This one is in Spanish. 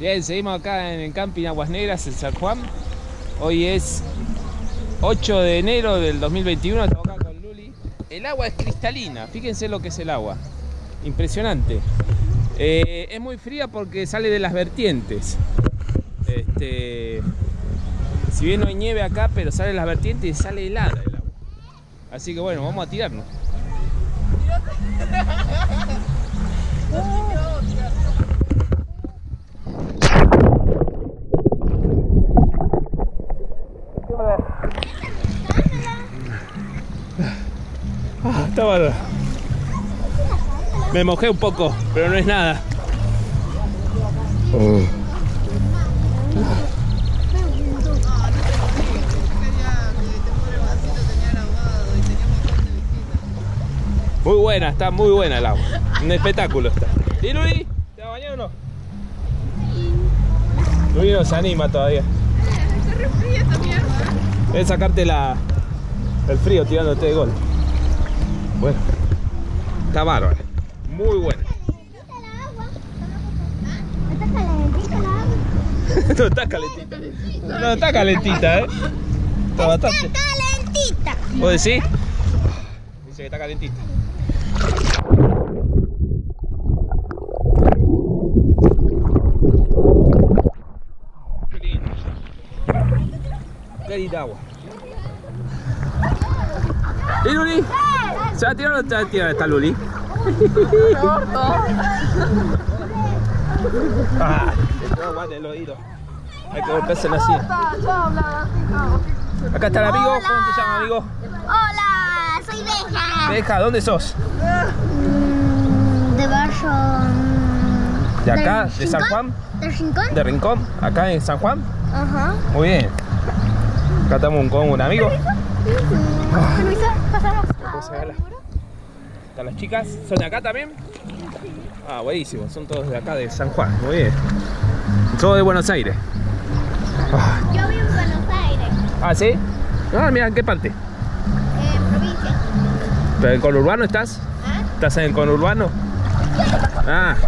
Bien, seguimos acá en el camping Aguas Negras en San Juan. Hoy es 8 de enero del 2021. Estamos acá con Luli. El agua es cristalina. Fíjense lo que es el agua. Impresionante. Eh, es muy fría porque sale de las vertientes. Este, si bien no hay nieve acá, pero sale de las vertientes y sale helada el agua. Así que bueno, vamos a tirarnos. Bárbaro. Me mojé un poco, pero no es nada. Muy buena, está muy buena el agua. Un espectáculo está. ¿Y Luis? ¿Te va a bañar o no? Luis no se anima todavía. Está re fría esta mierda. Es sacarte la, el frío tirándote de gol. Bueno, está bárbaro. Muy buena. No está calentita. No está calentita, ¿eh? Está bastante. calentita. ¿Vos decís? Dice que está calentita. Qué lindo. Qué agua. ¿Se va a tirar o no se va a tirar esta Luli? Ah, el oído. Hay que golpearse así. Acá está el amigo. ¿Cómo te llamas, amigo? Hola, soy Beja. Deja, ¿dónde sos? De barrio. mm, ¿De acá? del ¿De San? Juan? ¿Del Rincón? ¿De Rincón? ¿Acá en San Juan? Ajá. Muy bien. Acá estamos con un amigo. Luisa, pasamos. ¿Están las chicas? ¿Son de acá también? Ah, buenísimo. Son todos de acá, de San Juan. Muy bien. Todos de Buenos Aires. Ah, Yo vivo en Buenos Aires, ¿Ah, sí? Ah, mira, ¿en qué parte? en provincia. ¿Pero en el conurbano estás? ¿Ah? ¿Estás en el conurbano? Ah,